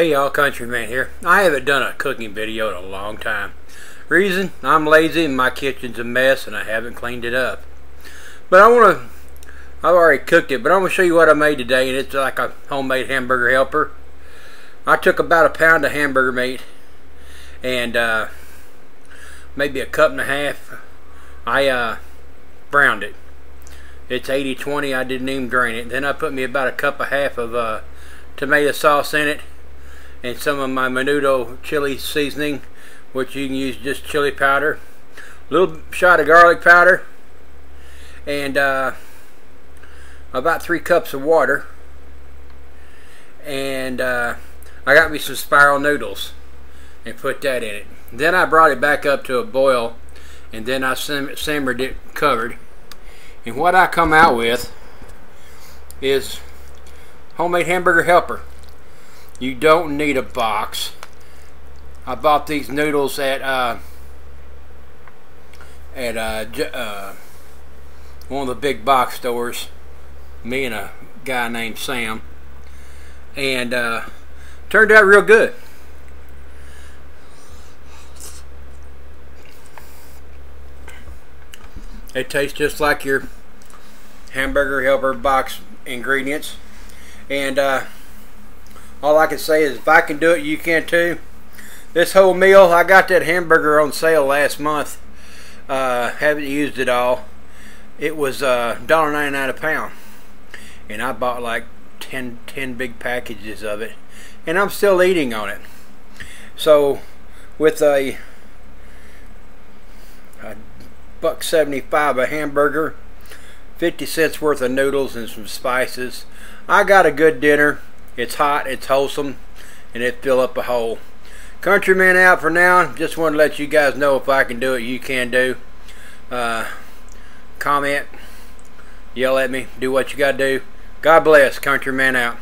Hey y'all, Countryman here. I haven't done a cooking video in a long time. Reason, I'm lazy and my kitchen's a mess and I haven't cleaned it up. But I want to, I've already cooked it, but I'm going to show you what I made today and it's like a homemade hamburger helper. I took about a pound of hamburger meat and uh, maybe a cup and a half. I uh, browned it. It's 80-20, I didn't even drain it. Then I put me about a cup and a half of uh, tomato sauce in it and some of my menudo chili seasoning which you can use just chili powder a little shot of garlic powder and uh, about three cups of water and uh, I got me some spiral noodles and put that in it. Then I brought it back up to a boil and then I sim simmered it covered and what I come out with is homemade hamburger helper you don't need a box. I bought these noodles at uh, at uh, uh, one of the big box stores. Me and a guy named Sam, and uh, turned out real good. It tastes just like your hamburger helper box ingredients, and uh, all I can say is if I can do it, you can too. This whole meal, I got that hamburger on sale last month. Uh, haven't used it all. It was uh, $1.99 a pound. And I bought like 10, 10 big packages of it. And I'm still eating on it. So with a, a buck 75 a hamburger, 50 cents worth of noodles and some spices, I got a good dinner. It's hot, it's wholesome, and it fill up a hole. Countryman out for now. Just want to let you guys know if I can do it, you can do. Uh, comment, yell at me, do what you got to do. God bless. Countryman out.